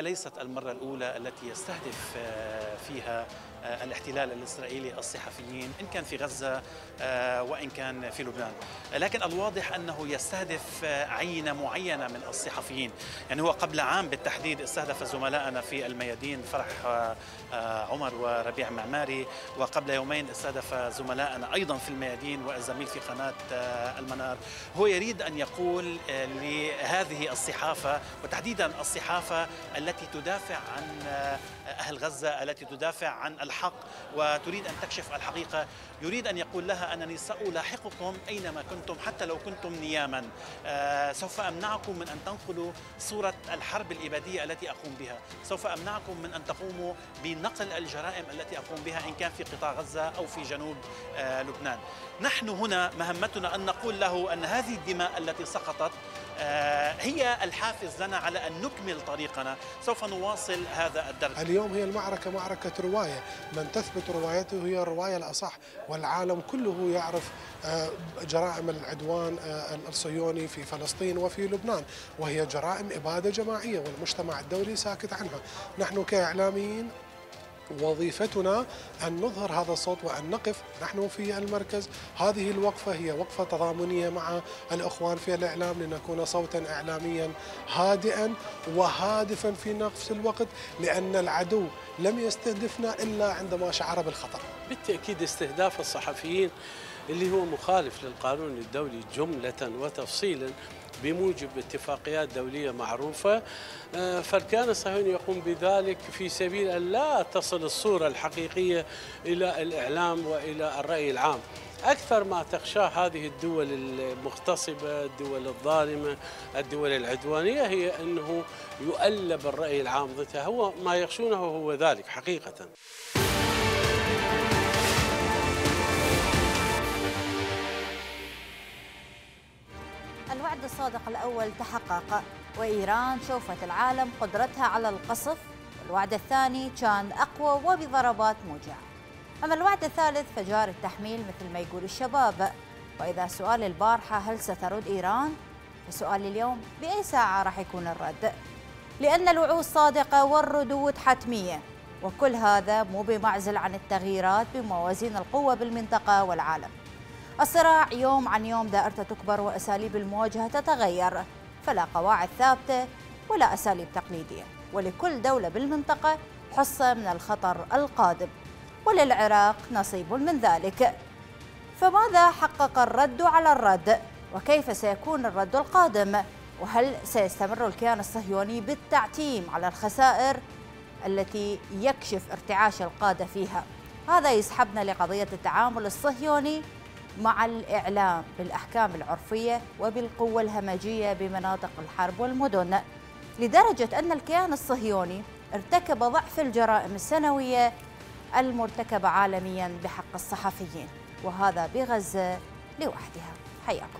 هي ليست المرة الأولى التي يستهدف فيها الاحتلال الإسرائيلي الصحفيين إن كان في غزة وإن كان في لبنان. لكن الواضح أنه يستهدف عينة معينة من الصحفيين. يعني هو قبل عام بالتحديد استهدف زملائنا في الميادين فرح عمر وربيع معماري. وقبل يومين استهدف زملائنا أيضا في الميادين والزميل في قناة المنار. هو يريد أن يقول لهذه الصحافة وتحديدا الصحافة التي تدافع عن أهل غزة التي تدافع عن الحق وتريد أن تكشف الحقيقة. يريد أن يقول لها أنني سألاحقكم أينما كنتم حتى لو كنتم نياما. سوف أمنعكم من أن تنقلوا صورة الحرب الإبادية التي أقوم بها. سوف أمنعكم من أن تقوموا بنقل الجرائم التي أقوم بها إن كان في قطاع غزة أو في جنوب لبنان. نحن هنا مهمتنا أن نقول له أن هذه الدماء التي سقطت هي الحافز لنا على أن نكمل طريقنا. سوف نواصل هذا الدرب اليوم هي المعركة معركة رواية. من تثبت روايته هي الرواية الأصح والعالم كله يعرف جرائم العدوان الصهيوني في فلسطين وفي لبنان وهي جرائم إبادة جماعية والمجتمع الدولي ساكت عنها. نحن كإعلاميين وظيفتنا أن نظهر هذا الصوت وأن نقف نحن في المركز. هذه الوقفة هي وقفة تضامنية مع الأخوان في الإعلام لنكون صوتا إعلاميا هادئا وهادفا في نفس الوقت لأن العدو لم يستهدفنا إلا عندما شعر بالخطر. بالتأكيد استهداف الصحفيين اللي هو مخالف للقانون الدولي جملة وتفصيلا بموجب اتفاقيات دولية معروفة فالكيان الصهيوني يقوم بذلك في سبيل أن لا تصل الصورة الحقيقية إلى الإعلام وإلى الرأي العام. أكثر ما تخشاه هذه الدول المغتصبة الدول الظالمة الدول العدوانية هي أنه يؤلب الرأي العام ضدها. هو ما يخشونه هو ذلك حقيقة. الوعد الصادق الأول تحقق وإيران شوفت العالم قدرتها على القصف. والوعد الثاني كان أقوى وبضربات موجعة. أما الوعد الثالث فجار التحميل مثل ما يقول الشباب. وإذا سؤال البارحة هل سترد إيران؟ فسؤال اليوم بأي ساعة راح يكون الرد؟ لأن الوعود صادقة والردود حتمية. وكل هذا مو بمعزل عن التغييرات بموازين القوة بالمنطقة والعالم. الصراع يوم عن يوم دائرته تكبر وأساليب المواجهة تتغير فلا قواعد ثابتة ولا أساليب تقليدية. ولكل دولة بالمنطقة حصة من الخطر القادم وللعراق نصيب من ذلك. فماذا حقق الرد على الرد؟ وكيف سيكون الرد القادم؟ وهل سيستمر الكيان الصهيوني بالتعتيم على الخسائر التي يكشف ارتعاش القادة فيها؟ هذا يسحبنا لقضية التعامل الصهيوني مع الإعلام بالأحكام العرفية وبالقوة الهمجية بمناطق الحرب والمدن لدرجة أن الكيان الصهيوني ارتكب ضعف الجرائم السنوية المرتكبة عالميا بحق الصحفيين وهذا بغزة لوحدها. حياكم.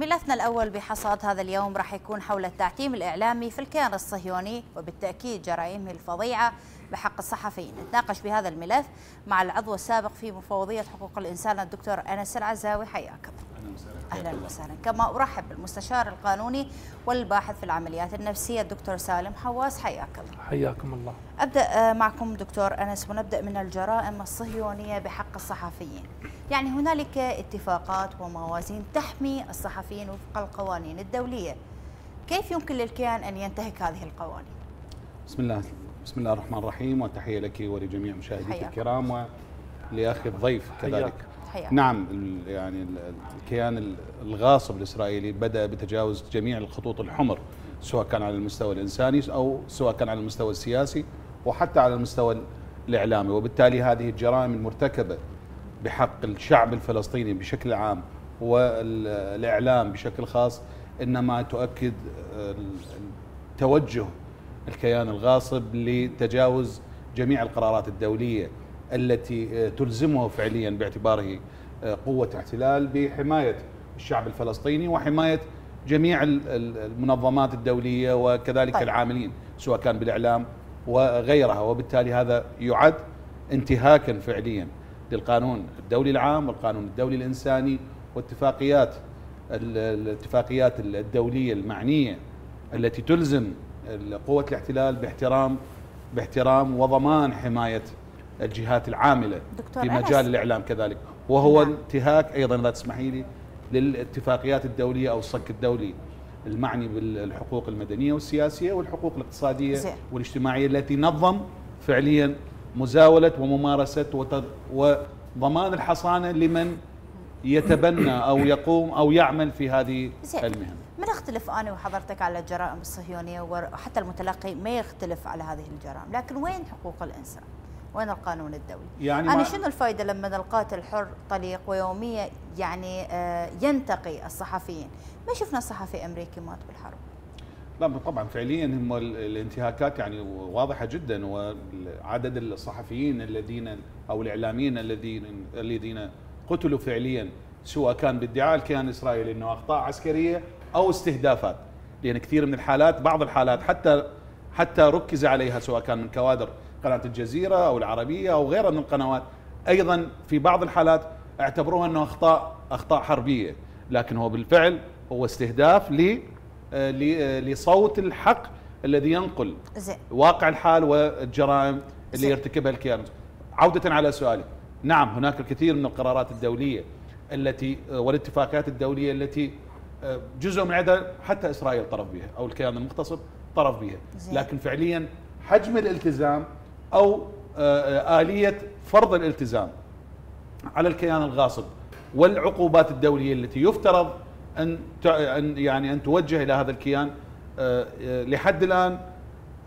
ملفنا الأول بحصاد هذا اليوم راح يكون حول التعتيم الإعلامي في الكيان الصهيوني وبالتأكيد جرائمه الفظيعة بحق الصحفيين. نتناقش بهذا الملف مع العضو السابق في مفوضية حقوق الإنسان الدكتور أنس العزاوي. حياكم أهلا وسهلا. كما أرحب بالمستشار القانوني والباحث في العمليات النفسية الدكتور سالم حواس. حياك الله. حياكم الله. أبدأ آه، معكم دكتور أنس ونبدأ من الجرائم الصهيونية بحق الصحفيين. يعني هنالك اتفاقات وموازين تحمي الصحفيين وفق القوانين الدولية. كيف يمكن للكيان أن ينتهك هذه القوانين؟ بسم الله بسم الله الرحمن الرحيم وتحية لك ولجميع مشاهديك الكرام ولاخي الضيف كذلك. حياك. نعم يعني الكيان الغاصب الإسرائيلي بدأ بتجاوز جميع الخطوط الحمر سواء كان على المستوى الإنساني أو سواء كان على المستوى السياسي وحتى على المستوى الإعلامي. وبالتالي هذه الجرائم المرتكبة بحق الشعب الفلسطيني بشكل عام والإعلام بشكل خاص إنما تؤكد توجه الكيان الغاصب لتجاوز جميع القرارات الدولية التي تلزمه فعليا باعتباره قوة احتلال بحماية الشعب الفلسطيني وحماية جميع المنظمات الدولية وكذلك طيب. العاملين سواء كان بالإعلام وغيرها وبالتالي هذا يعد انتهاكا فعليا للقانون الدولي العام والقانون الدولي الإنساني واتفاقيات الاتفاقيات الدولية المعنية التي تلزم قوة الاحتلال باحترام باحترام وضمان حماية الجهات العاملة في مجال أنس. الإعلام كذلك وهو نعم. انتهاك أيضا إذا تسمحي لي للاتفاقيات الدولية أو الصك الدولي المعني بالحقوق المدنية والسياسية والحقوق الاقتصادية زي. والاجتماعية التي نظم فعليا مزاولة وممارسة وضمان الحصانة لمن يتبنى أو يقوم أو يعمل في هذه المهن. من اختلف أنا وحضرتك على الجرائم الصهيونية وحتى المتلقي ما يختلف على هذه الجرائم، لكن وين حقوق الإنسان؟ وين القانون الدولي؟ يعني أنا شنو الفائدة لما القاتل حر طليق ويوميا يعني آه، ينتقي الصحفيين؟ ما شفنا صحفي أمريكي مات بالحرب لا طبعا فعليا هم الانتهاكات يعني واضحة جدا وعدد الصحفيين الذين أو الإعلاميين الذين الذين قتلوا فعليا سواء كان بادعاء الكيان الاسرائيلي إنه أخطاء عسكرية أو استهدافات لأن كثير من الحالات بعض الحالات حتى حتى ركز عليها سواء كان من كوادر قناة الجزيرة أو العربية أو غيرها من القنوات. أيضا في بعض الحالات اعتبروها إنه أخطاء أخطاء حربية لكن هو بالفعل هو استهداف ل آه، آه، لصوت الحق الذي ينقل زي. واقع الحال والجرائم اللي زي. يرتكبها الكيان. عودة على سؤالي. نعم هناك الكثير من القرارات الدولية التي آه، والاتفاقيات الدولية التي جزء من عدة حتى إسرائيل طرف بها أو الكيان المغتصب طرف بها لكن فعليا حجم الالتزام أو آه، آه، آلية فرض الالتزام على الكيان الغاصب والعقوبات الدولية التي يفترض أن أن يعني أن توجه إلى هذا الكيان. آه، لحد الآن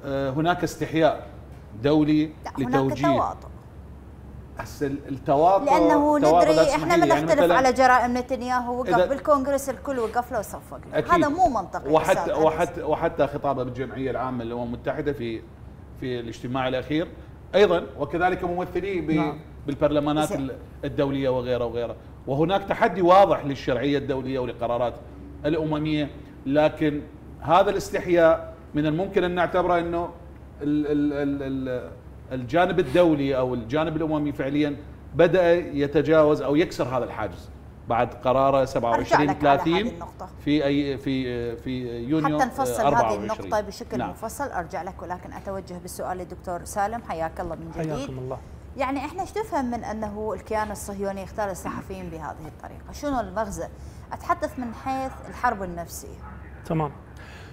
هناك استحياء دولي لتوجيه. هناك هسه التواطؤ لأنه ندري إحنا ما نختلف يعني على جرائم نتنياهو وقف بالكونغرس الكل وقف له وصفق هذا مو منطقي وحتى وحتى وحتى خطابه بالجمعية العامة للأمم المتحدة في في الاجتماع الأخير. أيضا وكذلك ممثليه نعم. بالبرلمانات الدولية وغيرها وغيرها. وهناك تحدي واضح للشرعية الدولية ولقرارات الأممية. لكن هذا الاستحياء من الممكن أن نعتبره إنه الجانب الدولي أو الجانب الأممي فعليا بدأ يتجاوز أو يكسر هذا الحاجز. بعد قراره 27 30 في اي في في يونيو حتى نفصل هذه النقطة بشكل نعم. مفصل أرجع لك ولكن أتوجه بالسؤال للدكتور سالم. حياك الله من جديد. حياكم الله. يعني إحنا إيش نفهم من أنه الكيان الصهيوني يختار الصحفيين بهذه الطريقة؟ شنو المغزى؟ أتحدث من حيث الحرب النفسية. تمام.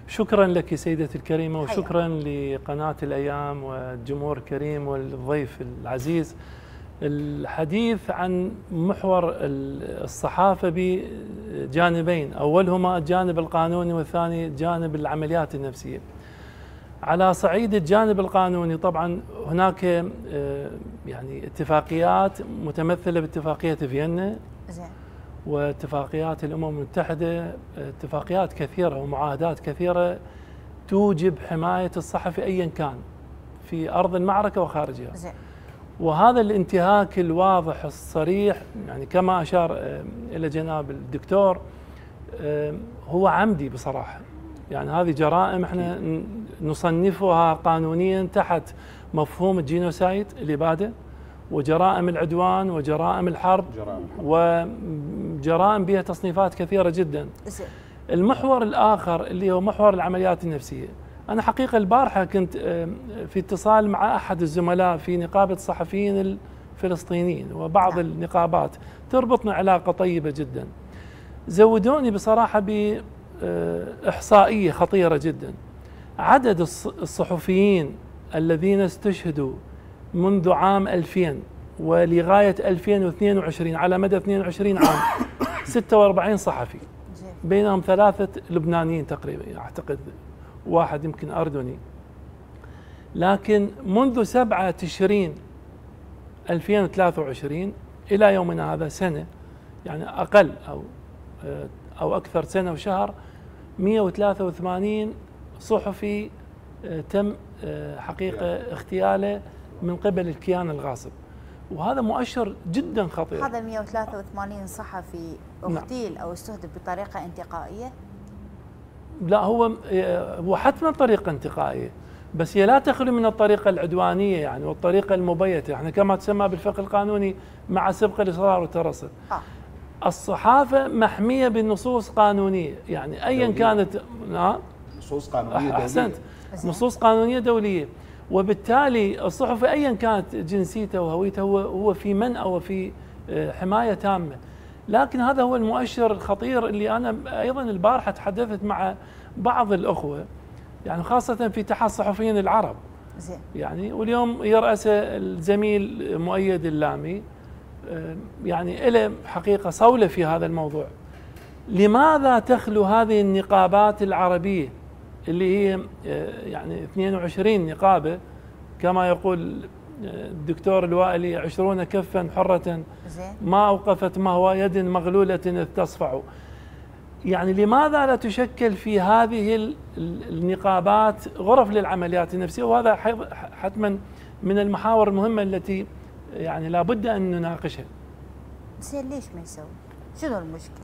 شكرا لك سيدتي الكريمة وشكرا لقناة الأيام والجمهور الكريم والضيف العزيز. الحديث عن محور الصحافة بجانبين أولهما الجانب القانوني والثاني جانب العمليات النفسية. على صعيد الجانب القانوني طبعا هناك آه، يعني اتفاقيات متمثلة باتفاقية فيينا واتفاقيات الأمم المتحدة اتفاقيات كثيرة ومعاهدات كثيرة توجب حماية الصحفي ايا كان في أرض المعركة وخارجها. زين وهذا الانتهاك الواضح الصريح يعني كما أشار آه، إلى جناب الدكتور آه، هو عمدي بصراحة. يعني هذه جرائم إحنا نصنفها قانونيا تحت مفهوم الجينوسايد الإبادة وجرائم العدوان وجرائم الحرب جرائم وجرائم بها تصنيفات كثيرة جدا. المحور الآخر اللي هو محور العمليات النفسية. أنا حقيقة البارحة كنت آه، في اتصال مع أحد الزملاء في نقابة الصحفيين الفلسطينيين وبعض نعم. النقابات تربطنا علاقة طيبة جدا. زودوني بصراحة باحصائيه خطيرة جدا. عدد الص- الصحفيين الذين استشهدوا منذ عام 2000 ولغاية 2022 على مدى 22 عام 46 صحفي. بينهم ثلاثة لبنانيين تقريبا أعتقد. واحد يمكن أردني. لكن منذ سبعة تشرين 2023 إلى يومنا هذا سنة يعني أقل أو أو أكثر سنة وشهر 183 صحفي آه، تم آه، حقيقة اغتياله من قبل الكيان الغاصب. وهذا مؤشر جدا خطير. هذا 183 صحفي نعم. اغتيل أو استهدف بطريقة انتقائية؟ لا هو هو حتما طريقة انتقائية بس هي لا تخلو من الطريقة العدوانية يعني والطريقة المبيتة إحنا كما تسمى بالفقه القانوني مع سبق الإصرار والترصد. آه. الصحافة محمية بنصوص قانونية يعني أيا دولية. كانت نعم نصوص قانونية دولية. أحسنت. نصوص قانونية دولية. وبالتالي الصحفي أيا كانت جنسيته وهويته هو هو في منأى وفي آه، حماية تامة. لكن هذا هو المؤشر الخطير اللي أنا أيضا البارحة تحدثت مع بعض الأخوة يعني خاصة في اتحاد الصحفيين العرب. زين. يعني واليوم يرأسه الزميل مؤيد اللامي آه، يعني له حقيقة صولة في هذا الموضوع. لماذا تخلو هذه النقابات العربية اللي هي آه، يعني 22 نقابة كما يقول الدكتور الوائلي عشرون كفا حرة ما أوقفت ما هو يد مغلولة إذ تصفع يعني لماذا لا تشكل في هذه ال- ال- النقابات غرف للعمليات النفسية وهذا حتما من المحاور المهمة التي يعني لابد أن نناقشها زين ليش ما يسوي؟ شنو المشكلة؟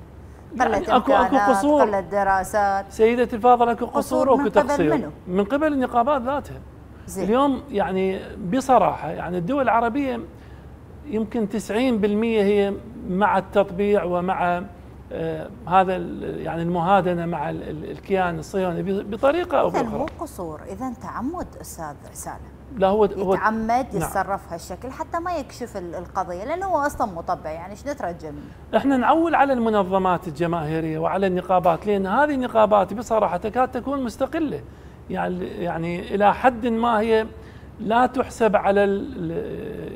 يعني قلت أكو إمكانات قصور. قلت دراسات سيدتي الفاضلة أكو قصور قصور من وأكو قبل تقصير منو؟ من قبل النقابات ذاتها زين اليوم يعني بصراحة يعني الدول العربية يمكن 90% هي مع التطبيع ومع آه هذا يعني المهادنة مع ال- ال- الكيان الصهيوني ب- بطريقة أو اذا مو قصور اذا تعمد أستاذ سالم لا هو هو يتعمد نعم. يتصرف هالشكل حتى ما يكشف ال- القضية لأنه هو أصلا مطبع يعني إيش نترجى منه؟ إحنا نعول على المنظمات الجماهيرية وعلى النقابات لأن هذه النقابات بصراحة تكاد تكون مستقلة يعني يعني إلى حد ما هي لا تحسب على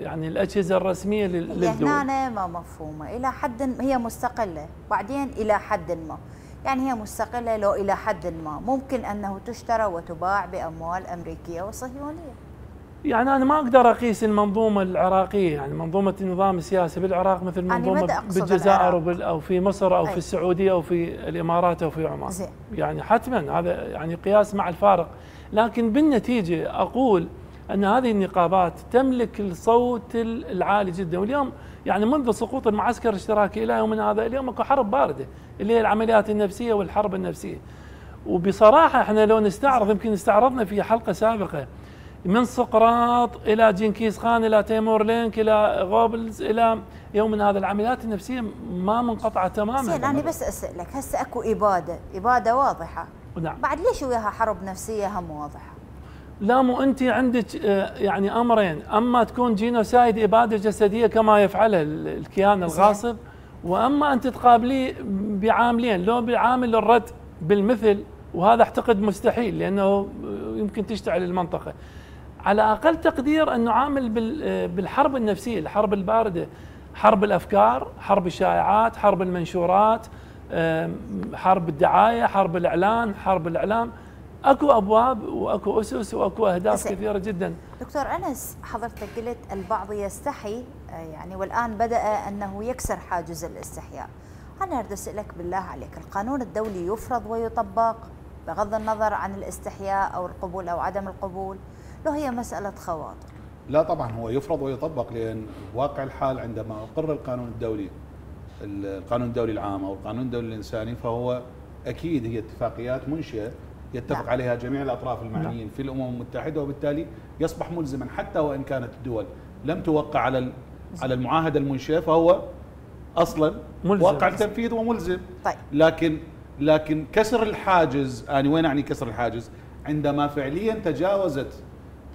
يعني الأجهزة الرسمية هي للدول هنا ما مفهومة. إلى حد هي مستقلة. بعدين إلى حد ما. يعني هي مستقلة لو إلى حد ما. ممكن أنه تشترى وتباع بأموال أمريكية وصهيونية. يعني أنا ما أقدر أقيس المنظومة العراقية يعني منظومة النظام السياسي بالعراق مثل منظومة بالجزائر؟ وبال- أو في مصر أو أي. في السعودية أو في الإمارات أو في عمان زين. يعني حتما هذا يعني قياس مع الفارق لكن بالنتيجة أقول أن هذه النقابات تملك الصوت العالي جدا واليوم يعني منذ سقوط المعسكر الاشتراكي إلى يومنا هذا اليوم أكو حرب باردة اللي هي العمليات النفسية والحرب النفسية وبصراحة إحنا لو نستعرض يمكن استعرضنا في حلقة سابقة من سقراط إلى جنكيز خان إلى تيمور لينك إلى غوبلز إلى يومنا هذا العمليات النفسية ما منقطعة تماما. زين أنا بس أسألك هسه أكو إبادة إبادة واضحة. نعم. بعد ليش وياها حرب نفسية هم واضحة؟ لا مو أنت عندك آه، يعني أمرين. أما تكون جينوسايد إبادة جسدية كما يفعلها ال- الكيان. الغاصب وأما أنت تقابليه بعاملين. لو بعامل الرد بالمثل وهذا أعتقد مستحيل لأنه يمكن تشتعل المنطقة. على أقل تقدير انه عامل بال- بالحرب النفسية الحرب الباردة حرب الأفكار حرب الشائعات حرب المنشورات حرب الدعاية حرب الإعلان حرب الإعلام. أكو أبواب وأكو أسس وأكو أهداف. كثيرة جدا. دكتور أنس حضرتك قلت البعض يستحي آه، يعني والآن بدأ أنه يكسر حاجز الاستحياء. أنا أريد أسألك بالله عليك القانون الدولي يفرض ويطبق بغض النظر عن الاستحياء أو القبول أو عدم القبول؟ لو هي مسألة خواطر لا طبعا هو يفرض ويطبق لأن واقع الحال عندما أقر القانون الدولي القانون الدولي العام أو القانون الدولي الإنساني فهو أكيد هي اتفاقيات منشئة يتفق نعم. عليها جميع الأطراف المعنيين في الأمم المتحدة وبالتالي يصبح ملزما حتى وإن كانت الدول لم توقع على على المعاهدة المنشئة فهو أصلا ملزم. واقع التنفيذ وملزم طيب لكن لكن كسر الحاجز أنا وين أعني كسر الحاجز؟ عندما فعليا تجاوزت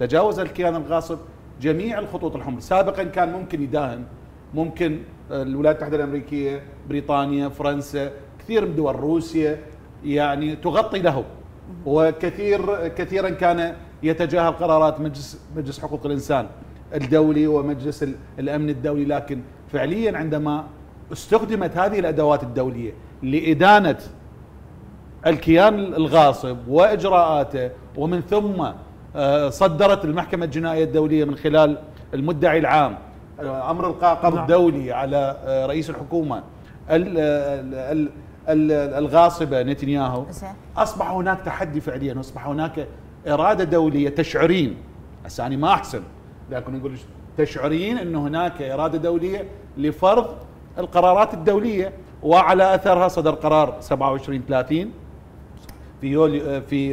تجاوز الكيان الغاصب جميع الخطوط الحمر، سابقا كان ممكن يداهن ممكن الولايات المتحدة الأمريكية، بريطانيا، فرنسا، كثير من دول روسيا يعني تغطي له. وكثير كثيرا كان يتجاهل قرارات مجلس مجلس حقوق الإنسان الدولي ومجلس الأمن الدولي. لكن فعليا عندما استخدمت هذه الأدوات الدولية لإدانة الكيان الغاصب وإجراءاته ومن ثم صدرت المحكمة الجنائية الدولية من خلال المدعي العام آه، أمر القاء قبض نعم. دولي على آه، رئيس الحكومة ال- ال- ال- الغاصبة نتنياهو. أصبح هناك تحدي فعليا واصبح هناك إرادة دولية تشعرين. هسه أنا ما أحسن لكن نقول تشعرين انه هناك إرادة دولية لفرض القرارات الدولية وعلى أثرها صدر قرار 27 30 في يوليو في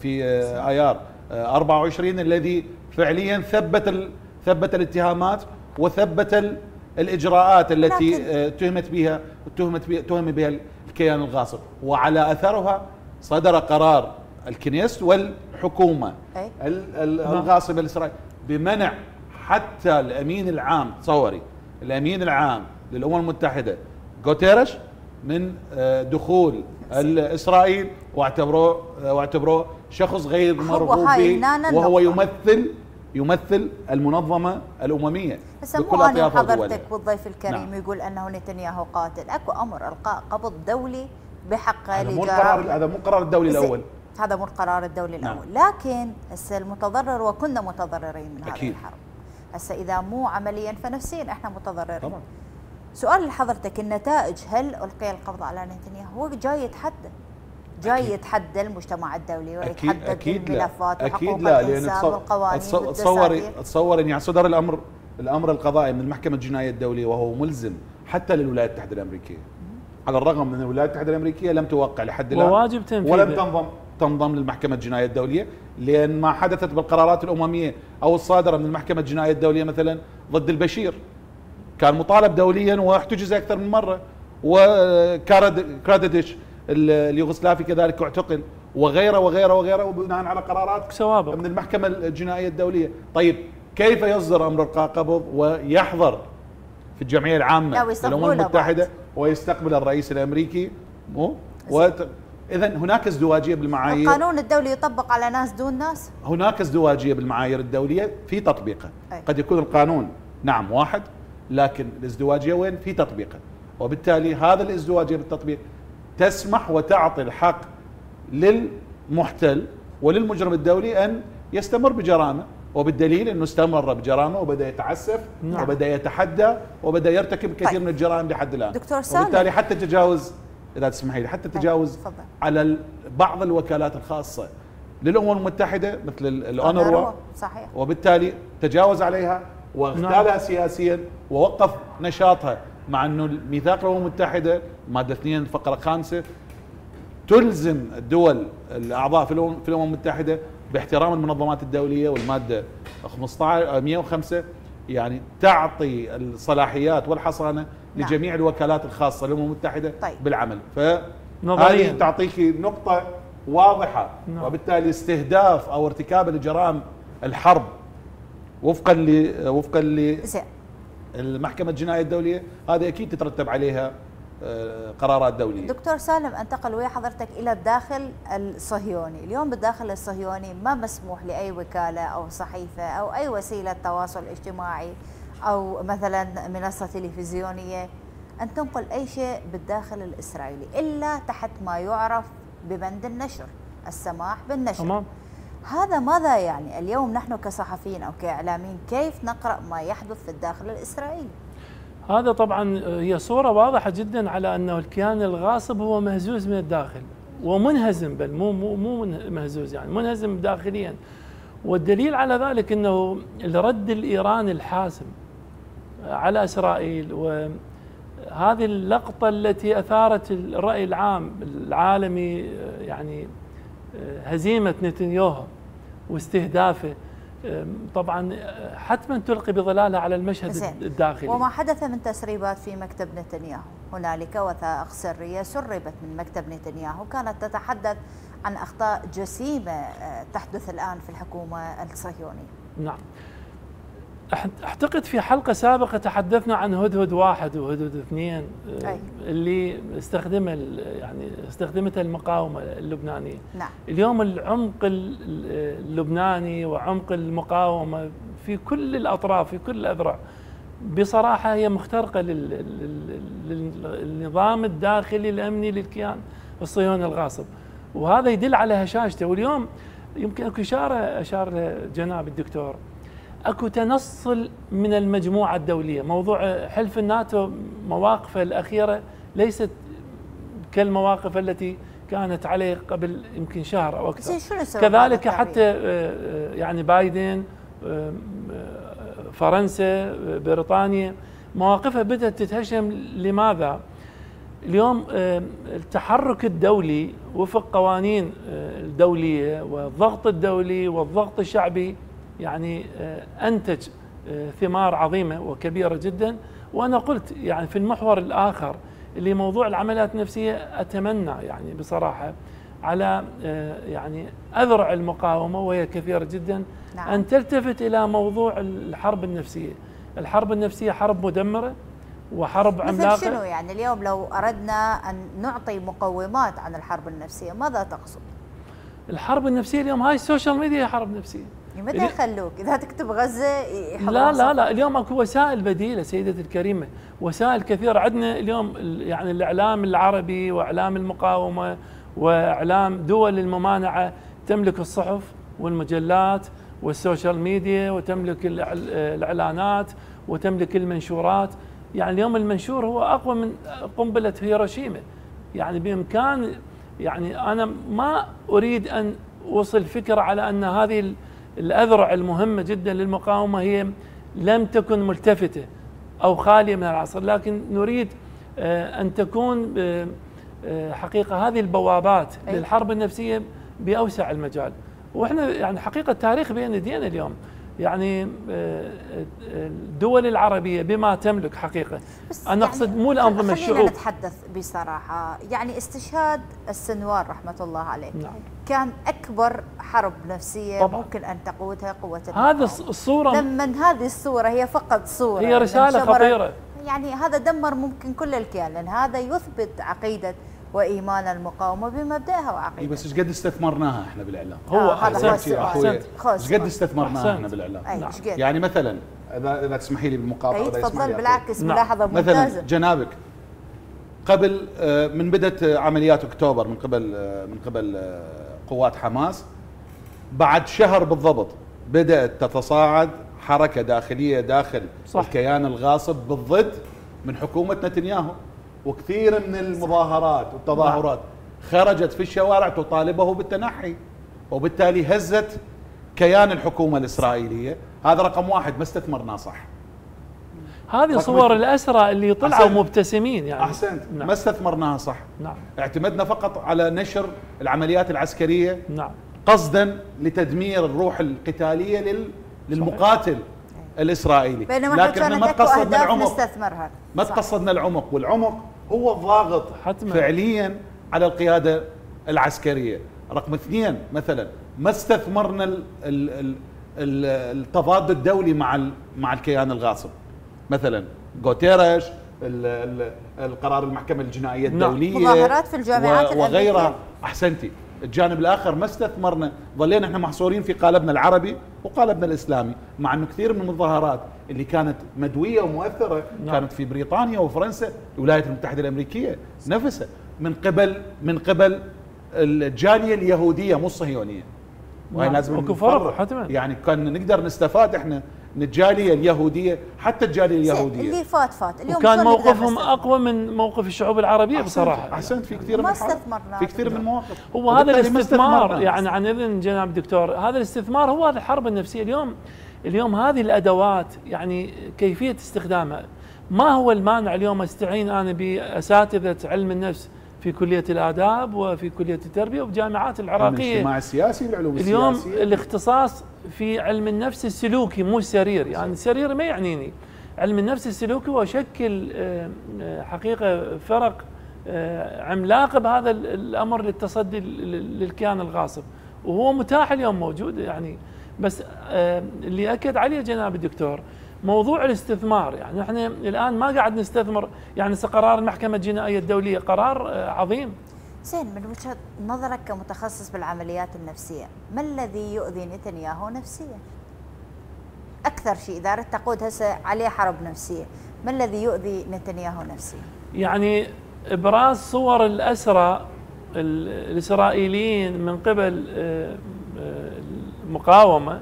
في آيار. 24 الذي فعليا ثبت ثبت الاتهامات وثبت ال- الإجراءات التي لكن- تهمت بها تهمت بها تهم بها الكيان الغاصب. وعلى أثرها صدر قرار الكنيست والحكومة ال- الغاصبه الاسرائيليه بمنع حتى الأمين العام تصوري الأمين العام للأمم المتحدة غوتيرش من آه، دخول اسرائيل واعتبروه آه، واعتبروه شخص غير مرغوب به وهو. يمثل يمثل المنظمة الأممية بس بكل مو وحضرتك ودولها. والضيف الكريم نعم. يقول أنه نتنياهو قاتل، أكو أمر القاء قبض دولي بحقه هذا مو القرار هذا مو القرار الدولي زين. الأول هذا مو القرار الدولي نعم. الأول، لكن هسه المتضرر وكنا متضررين من هذه أكيد. الحرب. هسه إذا مو عمليا فنفسيا إحنا متضررين. طبعا سؤال لحضرتك النتائج هل ألقي القبض على نتنياهو؟ هو جاي يتحدى جاي أكيد. يتحدى المجتمع الدولي ويتحدى أكيد لا. الملفات أكيد وحقوق لا لأن الإنسان تصور والقوانين تصور- تصوري والدساتير تصوري يعني صدر الأمر الأمر القضائي من المحكمة الجنائية الدولية وهو ملزم حتى للولايات المتحدة الأمريكية. على الرغم من الولايات المتحدة الأمريكية لم توقع لحد الآن وواجب تنفيذه. ولم تنضم تنضم للمحكمة الجنائية الدولية لأن ما حدثت بالقرارات الأممية أو الصادرة من المحكمة الجنائية الدولية مثلا ضد البشير. كان مطالب دوليا واحتجز أكثر من مرة وكراديش اليوغوسلافي كذلك اعتقل وغيره وغيره وغيره وبناء على قرارات سوابق. من المحكمة الجنائية الدولية. طيب كيف يصدر أمر إلقاء قبض ويحضر في الجمعية لا، العامة ويستقبلونه للأمم المتحدة بعد. ويستقبل الرئيس الأمريكي؟ مو؟ وت... إذا هناك ازدواجية بالمعايير. القانون الدولي يطبق على ناس دون ناس؟ هناك ازدواجية بالمعايير الدولية في تطبيقها. أي. قد يكون القانون نعم واحد لكن الازدواجية وين؟ في تطبيقها. وبالتالي هذا الازدواجية بالتطبيق تسمح وتعطي الحق للمحتل وللمجرم الدولي أن يستمر بجرائمه وبالدليل أنه استمر بجرائمه وبدأ يتعسف نعم. وبدأ يتحدى وبدأ يرتكب كثير طيب. من الجرائم لحد الآن دكتور سالم. وبالتالي حتى تجاوز إذا تسمحي لي حتى تجاوز تفضل. على بعض الوكالات الخاصة للأمم المتحدة مثل ال- الأونروا صحيح وبالتالي تجاوز عليها واغتالها سياسيا ووقف نشاطها مع انه ميثاق الامم المتحده مادة 2 فقرة خامسة تلزم الدول الأعضاء في الامم في الأمم المتحدة باحترام المنظمات الدولية والمادة 15 105 يعني تعطي الصلاحيات والحصانة نعم. لجميع الوكالات الخاصة للأمم المتحدة طيب. بالعمل نظرياً. فهذه تعطيك نقطة واضحة نعم. وبالتالي استهداف أو ارتكاب لجرائم الحرب وفقا ل وفقا زين للمحكمه الجنائيه الدولية هذه أكيد تترتب عليها آه، قرارات دولية. دكتور سالم أنتقل ويا حضرتك إلى الداخل الصهيوني، اليوم بالداخل الصهيوني ما مسموح لأي وكالة أو صحيفة أو أي وسيلة تواصل اجتماعي أو مثلا منصة تلفزيونية أن تنقل أي شيء بالداخل الإسرائيلي إلا تحت ما يعرف ببند النشر، السماح بالنشر. تمام. هذا ماذا يعني؟ اليوم نحن كصحفيين أو كإعلاميين كيف نقرأ ما يحدث في الداخل الإسرائيلي؟ هذا طبعا هي صورة واضحة جدا على أنه الكيان الغاصب هو مهزوز من الداخل ومنهزم بل مو مو مو مهزوز يعني منهزم داخليا والدليل على ذلك أنه الرد الإيراني الحاسم على إسرائيل وهذه اللقطة التي أثارت الرأي العام العالمي يعني هزيمة نتنياهو واستهدافه. طبعا حتما تلقي بظلالها على المشهد زين. الداخلي. وما حدث من تسريبات في مكتب نتنياهو. هنالك وثائق سرية سربت من مكتب نتنياهو. كانت تتحدث عن أخطاء جسيمة آه، تحدث الآن في الحكومة الصهيونية. نعم. أعتقد في حلقة سابقة تحدثنا عن هدهد واحد وهدهد اثنين آه، أي. اللي استخدمه يعني استخدمتها المقاومة اللبنانية. نعم. اليوم العمق اللبناني وعمق المقاومة في كل الأطراف في كل الأذرع بصراحة هي مخترقة للنظام الداخلي الأمني للكيان الصهيوني الغاصب. وهذا يدل على هشاشته. واليوم يمكن أكو اشاره اشار جناب الدكتور. أكو تنصل من المجموعة الدولية، موضوع حلف الناتو مواقفه الأخيرة ليست كالمواقف التي كانت عليه قبل يمكن شهر أو أكثر. كذلك حتى آه، آه، يعني بايدن آه، فرنسا بريطانيا مواقفها بدأت تتهشم لماذا؟ اليوم التحرك الدولي وفق قوانين الدولية والضغط الدولي والضغط الشعبي يعني آه، أنتج آه، ثمار عظيمة وكبيرة جدا. وأنا قلت يعني في المحور الآخر اللي موضوع العمليات النفسية أتمنى يعني بصراحة على آه، يعني أذرع المقاومة وهي كثيرة جدا نعم. أن تلتفت إلى موضوع الحرب النفسية، الحرب النفسية حرب مدمرة وحرب عملاقة. مثل شنو؟ يعني اليوم لو أردنا أن نعطي مقومات عن الحرب النفسية ماذا تقصد؟ الحرب النفسية اليوم هاي السوشيال ميديا حرب نفسية. متى يخلوك؟ إذا تكتب غزة لا لا لا اليوم أكو وسائل بديلة سيدتي الكريمة. وسائل كثيرة. عندنا اليوم يعني الإعلام العربي وإعلام المقاومة وإعلام دول الممانعة تملك الصحف والمجلات والسوشيال ميديا وتملك الإعلانات وتملك المنشورات. يعني اليوم المنشور هو أقوى من قنبلة هيروشيما. يعني بإمكان يعني أنا ما أريد أن أوصل فكرة على أن هذه الأذرع المهمة جدا للمقاومة هي لم تكن ملتفتة أو خالية من العسر لكن نريد آه، أن تكون آه، آه، حقيقة هذه البوابات أي. للحرب النفسية بأوسع المجال وإحنا يعني حقيقة التاريخ بين يدينا اليوم يعني الدول العربية بما تملك حقيقة. أنا يعني أقصد مو الأنظمة الشعوب. نتحدث بصراحة. يعني استشهاد السنوار رحمة الله عليه نعم. كان أكبر حرب نفسية طبعا. ممكن أن تقودها قوة هذا الصورة لما هذه الصورة هي فقط صورة. هي رسالة خطيرة. يعني هذا دمر ممكن كل الكيان لأن هذا يثبت عقيدة وإيمان المقاومة بمبدأها وعقيدتها بس إيش قد استثمرناها إحنا بالإعلام؟ هو آه هذا هو السؤال إيش قد استثمرناها إحنا بالإعلام؟ نعم. يعني مثلا اذا إذا تسمحي لي بالمقاطعه أي تفضل بالعكس نعم. ملاحظه ممتازة مثلا جنابك قبل آه، من بدأت عمليات أكتوبر من قبل آه، من قبل آه، قوات حماس بعد شهر بالضبط بدأت تتصاعد حركة داخلية داخل صح. الكيان الغاصب بالضد من حكومة نتنياهو وكثير من المظاهرات والتظاهرات خرجت في الشوارع تطالبه بالتنحي وبالتالي هزت كيان الحكومة الإسرائيلية. هذا رقم واحد ما استثمرناه صح. هذه صور الأسرى اللي طلعوا مبتسمين يعني. أحسنت. نعم. ما استثمرناها صح. نعم. اعتمدنا فقط على نشر العمليات العسكرية نعم. قصدا لتدمير الروح القتالية لل... للمقاتل. الإسرائيلي. بينما لكن ما تقصدنا العمق. نستثمرها. ما تقصدنا العمق. والعمق هو الضاغط حتما. فعليا على القيادة العسكرية. رقم اثنين مثلا ما استثمرنا ال ال ال التضاد الدولي مع مع الكيان الغاصب. مثلا جوتيرش القرار المحكمة الجنائية نعم. الدولية مظاهرات في الجامعات وغيرها. أحسنتي. الجانب الآخر ما استثمرنا ظلينا إحنا محصورين في قالبنا العربي وقالبنا الإسلامي مع إنه كثير من المظاهرات اللي كانت مدوية ومؤثرة نعم. كانت في بريطانيا وفرنسا الولايات المتحدة الأمريكية نفسها من قبل من قبل الجاليه اليهودية مو الصهيونية وهي نعم. لازم حتما يعني كان نقدر نستفاد إحنا من الجاليه اليهودية حتى الجالية اليهودية. اللي فات فات. اليوم وكان موقفهم أقوى من موقف الشعوب العربية بصراحة. أحسنت في كثير ما استثمرنا في كثير من المواقف هو هذا الاستثمار يعني عن إذن جناب الدكتور هذا الاستثمار هو هذه الحرب النفسية. اليوم اليوم هذه الأدوات يعني كيفية استخدامها؟ ما هو المانع اليوم؟ استعين أنا بأساتذة علم النفس في كلية الآداب وفي كلية التربية وبجامعات العراقية. الاجتماع السياسي والعلوم اليوم السياسية. الاختصاص في علم النفس السلوكي مو السرير يعني السرير ما يعنيني. علم النفس السلوكي وشكل آه، آه، حقيقة فرق آه، عملاقه بهذا الأمر للتصدي للكيان الغاصب. وهو متاح اليوم موجود يعني. بس اللي أكد عليه جناب الدكتور موضوع الاستثمار يعني إحنا الآن ما قاعد نستثمر يعني قرار المحكمة الجنائية الدولية قرار عظيم. زين من وجهة نظرك كمتخصص بالعمليات النفسية ما الذي يؤذي نتنياهو نفسيا؟ أكثر شيء إذا أردت تقود هسه عليه حرب نفسية ما الذي يؤذي نتنياهو نفسيا؟ يعني إبراز صور الأسرى الإسرائيليين من قبل آه، آه، المقاومة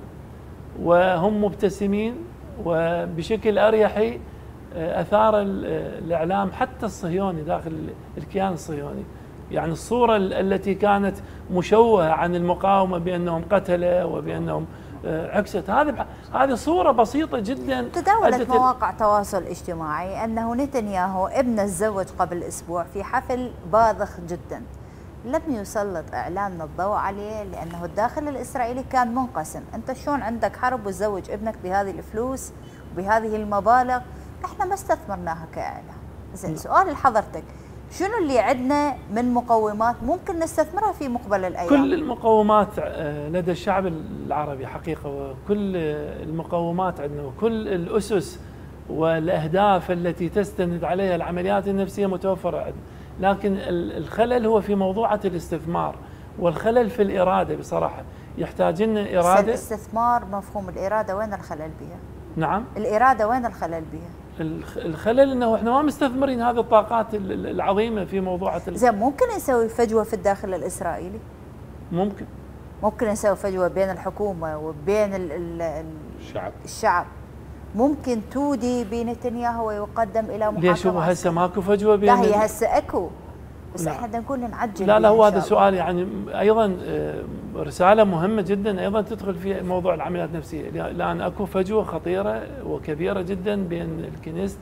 وهم مبتسمين وبشكل اريحي آه، اثار الإعلام حتى الصهيوني داخل الكيان الصهيوني. يعني الصورة التي كانت مشوهة عن المقاومة بأنهم قتله وبأنهم عكست. هذه هذه صورة بسيطة جدا. تداولت مواقع التواصل الاجتماعي أنه نتنياهو ابنه تزوج قبل أسبوع في حفل باذخ جدا. لم يسلط اعلامنا الضوء عليه لأنه الداخل الإسرائيلي كان منقسم، أنت شلون عندك حرب وتزوج ابنك بهذه الفلوس وبهذه المبالغ؟ إحنا ما استثمرناها كاعلام. زين سؤال لحضرتك شنو اللي عندنا من مقومات ممكن نستثمرها في مقبل الأيام؟ كل المقومات آه، لدى الشعب العربي حقيقة وكل المقومات عندنا وكل الأسس والأهداف التي تستند عليها العمليات النفسية متوفرة عندنا، لكن الخلل هو في موضوعة الاستثمار والخلل في الإرادة بصراحة، يحتاج لنا إرادة الاستثمار مفهوم الإرادة وين الخلل بها؟ نعم الإرادة وين الخلل بها؟ الخلل إنه إحنا ما مستثمرين هذه الطاقات العظيمة في موضوع زين ممكن نسوي فجوة في الداخل الإسرائيلي؟ ممكن ممكن نسوي فجوة بين الحكومة وبين ال ال الشعب الشعب ممكن تودي بنتنياهو ويقدم إلى محاكمة ليش هو هسه ماكو فجوة بين لا هي هسه أكو. بس إحنا بدنا نكون نعجل لا لا هو هذا سؤال يعني أيضا آه، رسالة مهمة جدا أيضا تدخل في موضوع العمليات النفسية. لأن أكو فجوة خطيرة وكبيرة جدا بين الكنيست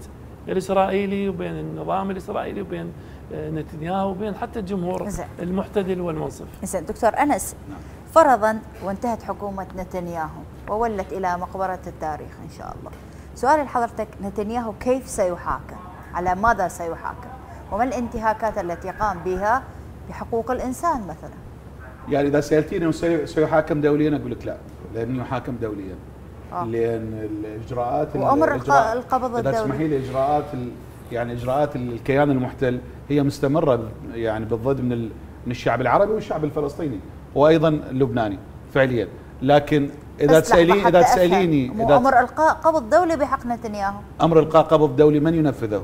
الإسرائيلي وبين النظام الإسرائيلي وبين آه، نتنياهو وبين حتى الجمهور المعتدل والمنصف. زين دكتور أنس نعم. فرضا وانتهت حكومة نتنياهو. وولت إلى مقبرة التاريخ إن شاء الله. سؤالي لحضرتك نتنياهو كيف سيحاكم؟ على ماذا سيحاكم؟ وما الانتهاكات التي قام بها بحقوق الإنسان مثلا؟ يعني إذا سألتيني سيحاكم دوليا أقول لك لا لن يحاكم دوليا آه. لأن الإجراءات وأمر القبض الدولي اذا تسمحي لي إجراءات يعني إجراءات الكيان المحتل هي مستمرة يعني بالضد من من الشعب العربي والشعب الفلسطيني وأيضا اللبناني فعليا لكن إذا تساليني إذا تسأليني إذا أمر إلقاء قبض دولي بحق نتنياهو. أمر إلقاء قبض دولي من ينفذه؟